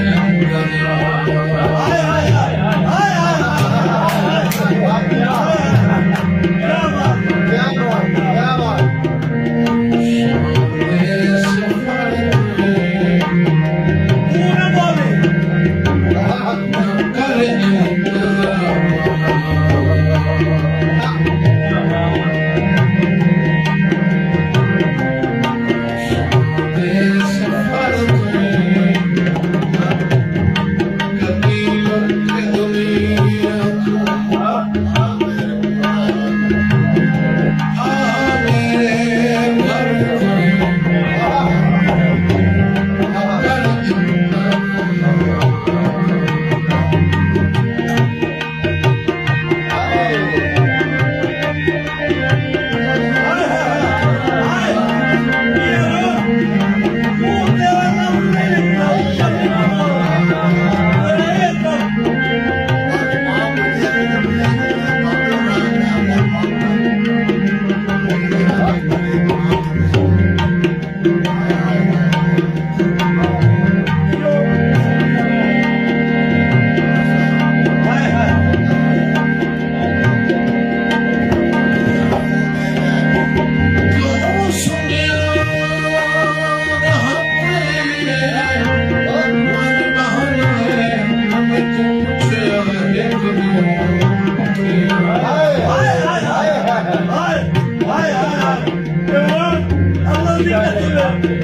Amen. जिस